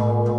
Oh.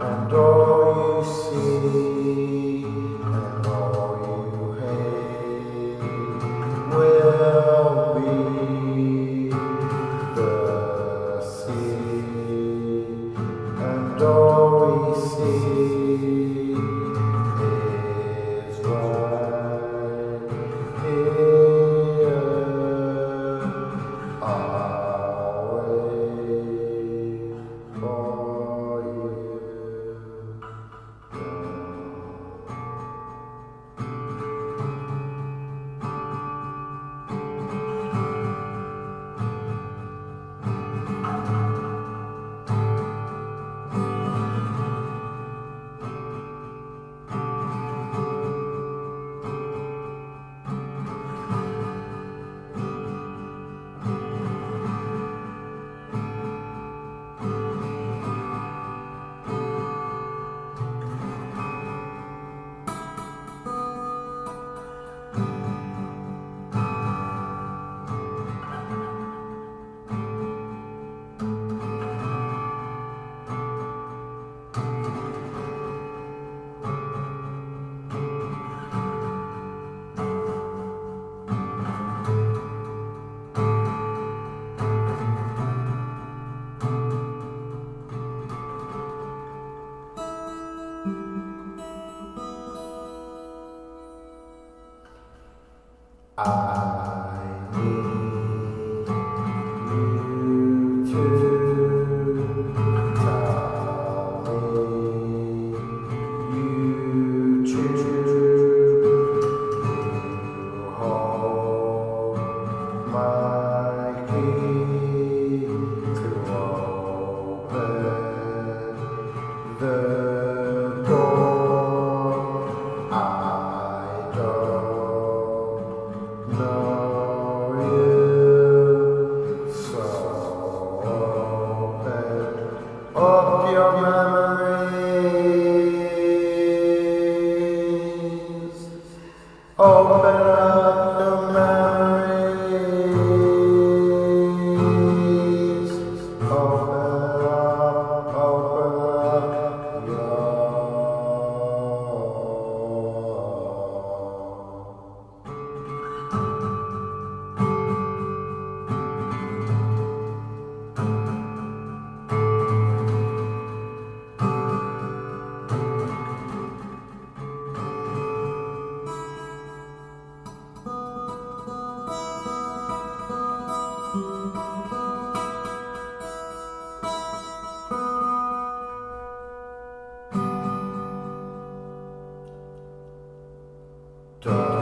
And all I need Don't